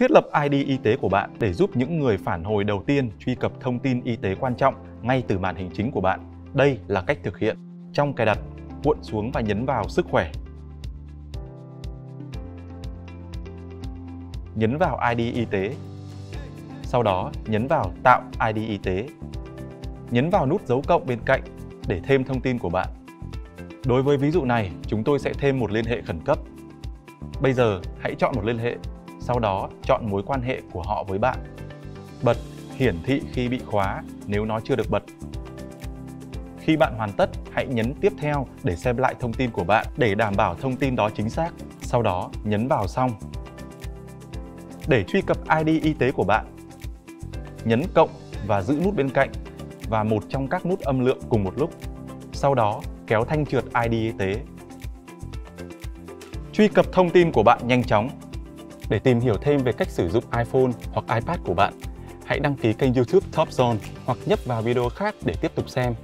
Thiết lập ID y tế của bạn để giúp những người phản hồi đầu tiên truy cập thông tin y tế quan trọng ngay từ màn hình chính của bạn. Đây là cách thực hiện. Trong cài đặt, cuộn xuống và nhấn vào sức khỏe. Nhấn vào ID y tế. Sau đó nhấn vào tạo ID y tế. Nhấn vào nút dấu cộng bên cạnh để thêm thông tin của bạn. Đối với ví dụ này, chúng tôi sẽ thêm một liên hệ khẩn cấp. Bây giờ, hãy chọn một liên hệ, sau đó chọn mối quan hệ của họ với bạn. Bật hiển thị khi bị khóa nếu nó chưa được bật. Khi bạn hoàn tất, hãy nhấn tiếp theo để xem lại thông tin của bạn để đảm bảo thông tin đó chính xác. Sau đó, nhấn vào xong. Để truy cập ID y tế của bạn, nhấn cộng và giữ nút bên cạnh và một trong các nút âm lượng cùng một lúc. Sau đó, kéo thanh trượt ID y tế. Truy cập thông tin của bạn nhanh chóng. Để tìm hiểu thêm về cách sử dụng iPhone hoặc iPad của bạn, hãy đăng ký kênh YouTube Top Zone hoặc nhấp vào video khác để tiếp tục xem.